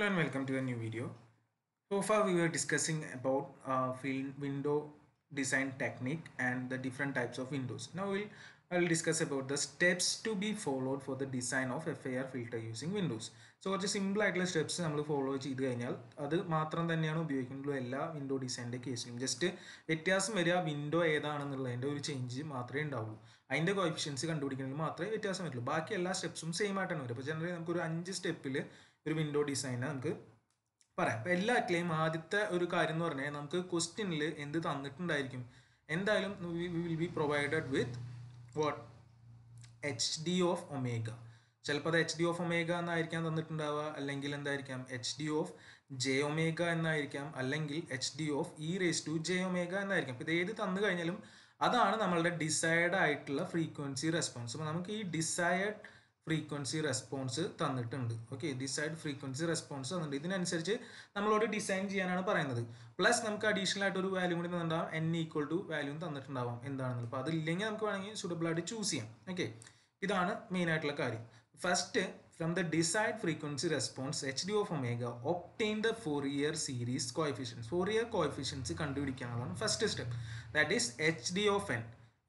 Hello and welcome to a new video. So far we were discussing about uh, window design technique and the different types of windows. Now we'll I will discuss about the steps to be followed for the design of FAR filter using Windows. So just simple like steps so കുറച്ച് simple ആയിട്ടുള്ള steps നമ്മൾ follow ചെയ്ത് കഴിഞ്ഞാൽ അത് മാത്രം തന്നെയാണ് ഉപയോഗിക്കുന്നത് എല്ലാ വിൻഡോ ഡിസൈനിന്റെ കേസിലും ജസ്റ്റ് വ്യത്യാസം വരിക വിൻഡോ ഏതാണെന്നുള്ളതിന്റെ ഒരു ചേഞ്ച് മാത്രമേ ഉണ്ടാവുള്ളൂ അതിന്റെ കോഫിഷ്യൻസ് കണ്ടുപിടിക്കണമെങ്കിൽ മാത്രമേ വ്യത്യാസം വരുള്ളൂ ബാക്കി എല്ലാ സ്റ്റെപ്സും സെയിം ആയിട്ടാണ് വരും അപ്പോൾ ജനറലി നമുക്കൊരു അഞ്ച് സ്റ്റെപ്പിൽ ഒരു വിൻഡോ ഡിസൈൻ നമുക്ക് പറയാം. അപ്പോൾ എല്ലാറ്റിലെയും ആദ്യത്തെ ഒരു കാര്യം എന്ന് പറഞ്ഞാൽ നമുക്ക് ക്വസ്റ്റ്യനിൽ എന്ത് തന്നിട്ടുണ്ടായിരിക്കും? എന്തായാലും will be provided with what H D of omega ചിലപ്പോൾ അത് എച്ച് ഡി ഓഫ് ഒമേഗ എന്നായിരിക്കാം തന്നിട്ടുണ്ടാവുക. അല്ലെങ്കിൽ എന്തായിരിക്കാം? H D of J omega എന്നായിരിക്കാം. അല്ലെങ്കിൽ H D of e raise to J omega എന്നായിരിക്കാം. ഇത് ഏത് തന്നു കഴിഞ്ഞാലും അതാണ് നമ്മളുടെ ഡിസൈഡ് ആയിട്ടുള്ള ഫ്രീക്വൻസി റെസ്പോൺസ് അപ്പോൾ നമുക്ക് ഈ ഡിസൈഡ് ഫ്രീക്വൻസി റെസ്പോൺസ് തന്നിട്ടുണ്ട്. ഓക്കെ ഡിസൈഡ് ഫ്രീക്വൻസി റെസ്പോൺസ് തന്നിട്ടുണ്ട്. ഇതിനനുസരിച്ച് നമ്മളോട് ഡിസൈൻ ചെയ്യാനാണ് പറയുന്നത്. പ്ലസ് നമുക്ക് അഡീഷണൽ ആയിട്ട് ഒരു വാല്യൂ കൂടി തന്നിട്ടുണ്ടാവും. എൻ ഈക്വൽ ടു വാല്യൂ തന്നിട്ടുണ്ടാവാം എന്താണെന്നുള്ളത്. അപ്പോൾ അതില്ലെങ്കിൽ നമുക്ക് വേണമെങ്കിൽ സൂട്ടബിൾ ആയിട്ട് ചൂസ് ചെയ്യാം. ഓക്കെ ഇതാണ് മെയിൻ ആയിട്ടുള്ള കാര്യം. First from the desired frequency response H D of omega obtain the Fourier series coefficients Fourier coefficients കണ്ടുപിടിക്കാനുള്ളതാണ് first step that is H D of N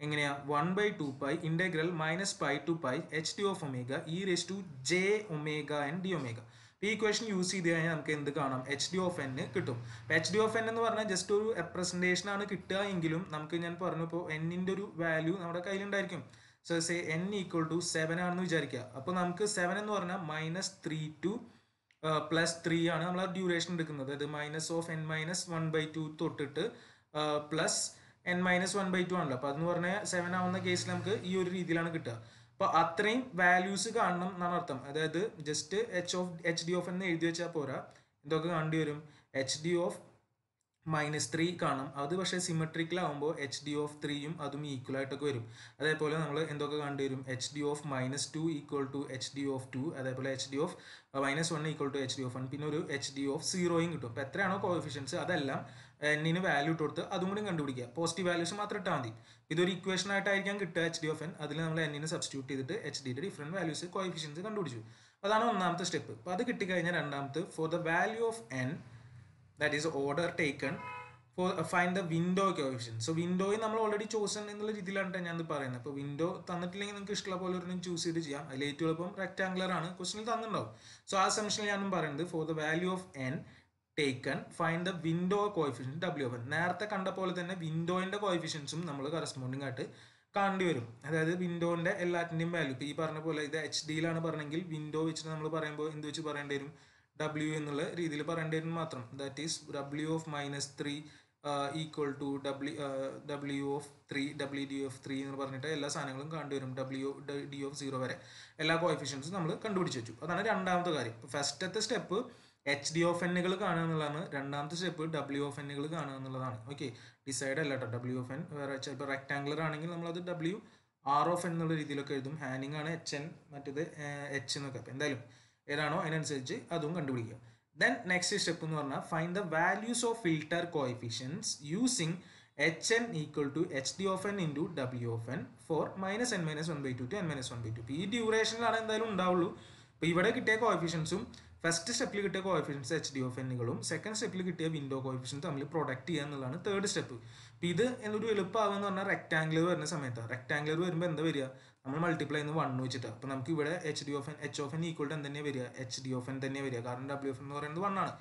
എങ്ങനെയാ? One by two pi integral minus pi to pi H D of omega e raise to J omega N D omega ഈ question use ചെയ്ത് കഴിഞ്ഞാൽ നമുക്ക് എന്ത് കാണാം? H D of N കിട്ടും. അപ്പോൾ H D of N എന്ന് പറഞ്ഞാൽ ജസ്റ്റ് ഒരു റെപ്രസെന്റേഷൻ ആണ് കിട്ടുക എങ്കിലും നമുക്ക് ഞാൻ പറഞ്ഞു ഇപ്പോൾ എന്നിന്റെ ഒരു വാല്യൂ നമ്മുടെ കയ്യിലുണ്ടായിരിക്കും. So say N equal to seven ആണെന്ന് വിചാരിക്കുക. അപ്പോൾ നമുക്ക് സെവൻ എന്ന് പറഞ്ഞാൽ minus three to plus three ആണ് നമ്മൾ ആ ഡ്യൂറേഷൻ എടുക്കുന്നത്. അതായത് minus of N minus one by two തൊട്ടിട്ട് plus N minus one by two ആണല്ലോ. അപ്പോൾ അതെന്ന് പറഞ്ഞാൽ സെവൻ ആവുന്ന കേസിൽ നമുക്ക് ഈ ഒരു രീതിയിലാണ് കിട്ടുക. അപ്പോൾ അത്രയും വാല്യൂസ് കാണണം എന്നാണ് അർത്ഥം. അതായത് just H of H D of എന്ന് എഴുതി വെച്ചാൽ പോരാ. എന്തൊക്കെ കാണേണ്ടി വരും? H D of minus three കാണും അത് പക്ഷേ സിമെട്രിക്കലാവുമ്പോൾ എച്ച് ഡി ഓഫ് ത്രീയും അതും ഈക്വൽ ആയിട്ടൊക്കെ വരും. അതേപോലെ നമ്മൾ എന്തൊക്കെ കണ്ടു വരും? H D of minus two equal to H D of two അതേപോലെ H D of minus one equal to H D of one പിന്നെ ഒരു എച്ച് ഡി ഓഫ് സീറോയും കിട്ടും. അപ്പോൾ എത്രയാണോ കോഫിഷ്യൻസ് അതെല്ലാം. എന്നിന് വാല്യൂ ഇട്ട് കൊടുത്ത് അതും കൂടി കണ്ടുപിടിക്കുക. പോസിറ്റീവ് വാല്യൂസ് മാത്രം ഇട്ടാൽ മതി. ഇതൊരു ഇക്വേഷൻ ആയിട്ടായിരിക്കാം കിട്ടുക എച്ച് ഡി ഓഫ് എൻ അതിൽ നമ്മൾ എന്നിന് സബ്സ്റ്റിറ്റ്യൂട്ട് ചെയ്തിട്ട് എച്ച് ഡിയുടെ ഡിഫറെന്റ് വാല്യൂസ് കോഫിഷ്യൻസ് കണ്ടുപിടിച്ചു. അതാണ് ഒന്നാമത്തെ സ്റ്റെപ്പ് അപ്പോൾ അത് കിട്ടിക്കഴിഞ്ഞാൽ രണ്ടാമത്തെ for the value of N that is order taken for find the window coefficient so വിൻഡോയിൽ നമ്മൾ ഓൾറെഡി ചോസൺ എന്നുള്ള രീതിയിലാണ് ഞാൻ ഇത് പറയുന്നത്. അപ്പോൾ വിൻഡോ തന്നിട്ടില്ലെങ്കിൽ നിങ്ങൾക്ക് ഇഷ്ടമുള്ള പോലെ ഒരെണ്ണം ചൂസ് ചെയ്ത് ചെയ്യാം. അതിൽ ഏറ്റവും എളുപ്പം റെക്ടാംഗുലർ ആണ്. ക്വസ്റ്റിനിൽ തന്നിട്ടുണ്ടാവും. സോ ആ സെമിഷനിൽ ഞാനും പറയുന്നത് for the value of N taken find the window coefficient W F നേരത്തെ കണ്ട പോലെ തന്നെ വിൻഡോയിന്റെ കോയിഫിഷ്യൻസും നമ്മൾ കറസ്പോണ്ടിങ് ആയിട്ട് കാണേണ്ടി വരും. അതായത് വിൻഡോന്റെ എല്ലാറ്റിന്റെയും വാല്യൂ ഇപ്പോൾ ഈ പറഞ്ഞ പോലെ ഇത് എച്ച് ഡിയിലാണ് പറഞ്ഞെങ്കിൽ വിൻഡോ വെച്ചിട്ട് നമ്മൾ പറയുമ്പോൾ എന്ത് വെച്ച് പറയേണ്ടി വരും? ഡബ്ല്യു എന്നുള്ള രീതിയിൽ പറയേണ്ടി വരും മാത്രം. That is W of minus three equal to W W of three W D of three എന്ന് പറഞ്ഞിട്ട് എല്ലാ സാധനങ്ങളും കണ്ടുവരും ഡബ്ല്യു ഡി ഓഫ് സീറോ വരെ. എല്ലാ കോഫിഷ്യൻസും നമ്മൾ കണ്ടുപിടിച്ച് വെച്ചു. അതാണ് രണ്ടാമത്തെ കാര്യം. ഫസ്റ്റത്തെ സ്റ്റെപ്പ് എച്ച് ഡി ഓഫ് എന്നുകൾ കാണുക എന്നുള്ളതാണ്. രണ്ടാമത്തെ സ്റ്റെപ്പ് ഡബ്ല്യു ഓഫ് എന്നുകൾ കാണുക എന്നുള്ളതാണ്. ഓക്കെ ഡിസൈഡ് അല്ല കേട്ടോ ഡബ്ല്യു ഓഫ് എൻ വേറെ ചിലപ്പോൾ റെക്ടാംഗുലർ ആണെങ്കിൽ നമ്മളത് ഡബ്ല്യു ആർ ഓഫ് എന്നുള്ള രീതിയിലൊക്കെ എഴുതും. ഹാനിങ് ആണ് എച്ച് എൻ മറ്റേത് എച്ച് എന്നൊക്കെ. അപ്പം എന്തായാലും ഏതാണോ അതിനനുസരിച്ച് അതും കണ്ടുപിടിക്കുക. ദെൻ നെക്സ്റ്റ് സ്റ്റെപ്പ് എന്ന് പറഞ്ഞാൽ find the values of filter coefficients using H N equal to H D of N into W of N for minus N minus one by two to N minus one by two ഈ ഡ്യൂറേഷനിലാണ് എന്തായാലും ഉണ്ടാവുള്ളൂ. അപ്പോൾ ഇവിടെ കിട്ടിയ കോയിഫിഷ്യൻസും first സ്റ്റെപ്പിൽ കിട്ടിയ coefficients H D of എന്നുകളും സെക്കൻഡ് സ്റ്റെപ്പിൽ കിട്ടിയ വിൻഡോ കോഫിഷ്യൻസ് തമ്മിൽ പ്രൊഡക്റ്റ് ചെയ്യുക എന്നുള്ളതാണ് തേർഡ് സ്റ്റെപ്പ് അപ്പോൾ ഇത് എന്നൊരു എളുപ്പമാകുമെന്ന് പറഞ്ഞാൽ റെക്ടാംഗുലർ വരുന്ന സമയത്താണ് റെക്ടാംഗുലർ വരുമ്പോൾ എന്താ വരിക? നമ്മൾ മൾട്ടിപ്ലൈ ചെയ്യുന്ന വൺ വെച്ചിട്ട്. അപ്പോൾ നമുക്ക് ഇവിടെ H D of N H of N equal to തന്നെ വരിക? എച്ച് ഡി ഓഫ് എൻ തന്നെ വരിക. കാരണം ഡബ്ല്യു എഫ് എന്ന് പറയുന്നത് വൺ ആണ്.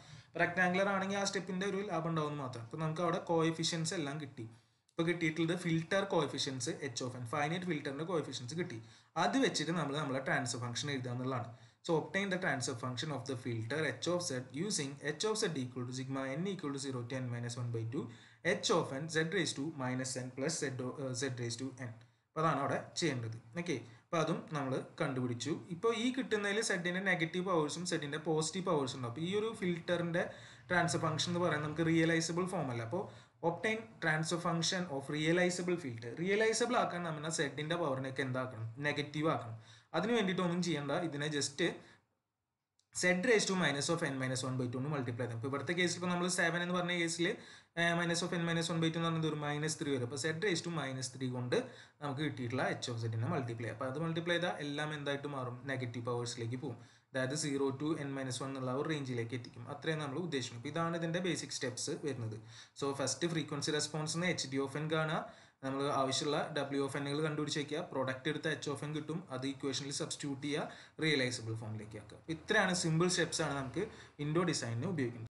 റെക്ടാംഗുലർ ആണെങ്കിൽ ആ സ്റ്റെപ്പിന്റെ ഒരു ലാഭം ഉണ്ടാവും മാത്രം. അപ്പോൾ നമുക്ക് അവിടെ കോഎഫിഷ്യൻസ് എല്ലാം കിട്ടി. ഇപ്പോൾ കിട്ടിയിട്ടുള്ളത് filter coefficients H of N finite ഫിൽറ്ററിന്റെ കോഎഫിഷ്യൻസ് കിട്ടി. അത് വെച്ചിട്ട് നമ്മൾ നമ്മളെ ട്രാൻസ്ഫർ ഫംഗ്ഷൻ എഴുതുക എന്നുള്ളതാണ്. So obtain the transfer function of the filter h of z using h of z equal to sigma n equal to 0 to n minus 1 by 2 h of n z raised to minus n plus z, uh, z raised to n. അപ്പോൾ അതാണ് അവിടെ ചെയ്യേണ്ടത്. Okay അപ്പോൾ അതും നമ്മൾ കണ്ടുപിടിച്ചു. ഇപ്പോൾ ഈ കിട്ടുന്നതിൽ സെഡിന്റെ നെഗറ്റീവ് പവേഴ്സും സെഡിന്റെ പോസിറ്റീവ് പവേഴ്സും ഉണ്ട്. അപ്പോൾ ഈ ഒരു ഫിൽറ്ററിന്റെ ട്രാൻസ്ഫർ ഫംഗ്ഷൻ എന്ന് പറയുന്നത് നമുക്ക് റിയലൈസബിൾ ഫോം അല്ല. അപ്പോൾ obtain transfer function of realizable filter realizable ആക്കാൻ നമ്മൾ സെഡിന്റെ പവറിനൊക്കെ എന്താക്കണം? നെഗറ്റീവ് ആക്കണം. അതിന് വേണ്ടിയിട്ട് ഒന്നും ചെയ്യേണ്ട. ഇതിനെ just Z raise to minus of N minus one by two എന്ന് മൾട്ടിപ്ലൈ ചെയ്യും ഇപ്പോൾ ഇവിടുത്തെ കേസിൽ ഇപ്പോൾ നമ്മൾ സെവൻ എന്ന് പറഞ്ഞ കേസിൽ minus of N minus one by two എന്ന് പറഞ്ഞത് ഒരു മൈനസ് ത്രീ വരും. അപ്പോൾ Z raise to minus three കൊണ്ട് നമുക്ക് കിട്ടിയിട്ടുള്ള എച്ച് ഓഫ് സെഡിനെ മൾട്ടിപ്ലൈ അപ്പോൾ അത് മൾട്ടിപ്ലൈ ചെയ്താൽ എല്ലാം എന്തായിട്ട് മാറും? നെഗറ്റീവ് പവേഴ്സിലേക്ക് പോകും. അതായത് zero to N minus one എന്നുള്ള ഒരു റേഞ്ചിലേക്ക് എത്തിക്കും. അത്രയും നമ്മൾ ഉദ്ദേശിക്കുന്നത്. അപ്പോൾ ഇതാണ് ഇതിന്റെ ബേസിക് സ്റ്റെപ്സ് വരുന്നത്. സോ ഫസ്റ്റ് ഫ്രീക്വൻസി റെസ്പോൺസ് എന്ന് എച്ച് ഡി ഓഫ് എൻ കാണുക. നമ്മൾ ആവശ്യമുള്ള ഡബ്ല്യു ഓഫ് എന്നുകൾ കണ്ടുപിടിച്ച് വയ്ക്കുക പ്രൊഡക്റ്റ് എടുത്ത എച്ച് ഓഫ് എൻ കിട്ടും. അത് ഇക്വേഷനിൽ സബ്സ്റ്റിറ്റ്യൂട്ട് ചെയ്യുക. റിയലൈസബിൾ ഫോമിലേക്ക് ആക്കുക. ഇത്രയാണ് സിമ്പിൾ സ്റ്റെപ്സ് ആണ് നമുക്ക് വിൻഡോ ഡിസൈനിന് ഉപയോഗിക്കുന്നത്.